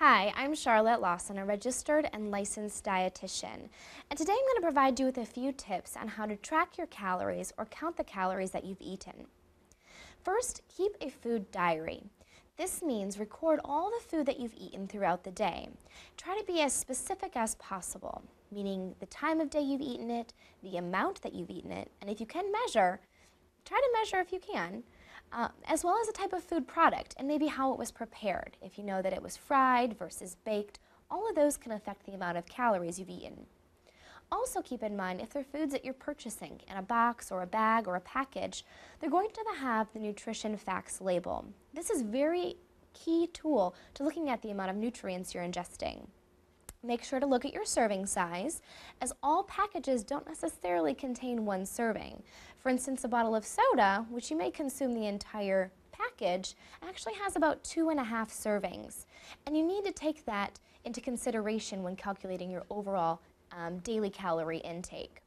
Hi, I'm Charlotte Lawson, a registered and licensed dietitian. And today I'm going to provide you with a few tips on how to track your calories or count the calories that you've eaten. First, keep a food diary. This means record all the food that you've eaten throughout the day. Try to be as specific as possible, meaning the time of day you've eaten it, the amount that you've eaten it, and if you can measure, try to measure if you can, uh, as well as the type of food product and maybe how it was prepared. If you know that it was fried versus baked, all of those can affect the amount of calories you've eaten. Also keep in mind if they're foods that you're purchasing in a box or a bag or a package, they're going to have the nutrition facts label. This is very key tool to looking at the amount of nutrients you're ingesting. Make sure to look at your serving size, as all packages don't necessarily contain one serving. For instance, a bottle of soda, which you may consume the entire package, actually has about two and a half servings. And you need to take that into consideration when calculating your overall um, daily calorie intake.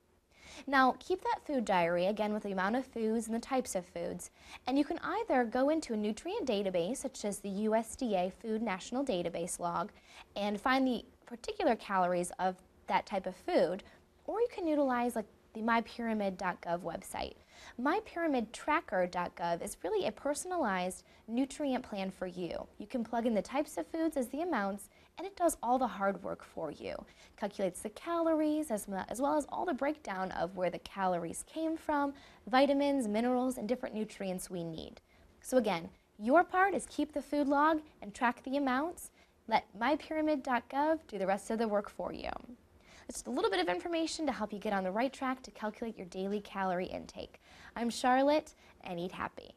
Now, keep that food diary, again, with the amount of foods and the types of foods. And you can either go into a nutrient database, such as the USDA Food National Database log, and find the particular calories of that type of food, or you can utilize like the mypyramid.gov website. Mypyramidtracker.gov is really a personalized nutrient plan for you. You can plug in the types of foods as the amounts, and it does all the hard work for you. Calculates the calories as, as well as all the breakdown of where the calories came from, vitamins, minerals, and different nutrients we need. So again, your part is keep the food log and track the amounts, let mypyramid.gov do the rest of the work for you. It's just a little bit of information to help you get on the right track to calculate your daily calorie intake. I'm Charlotte, and eat happy.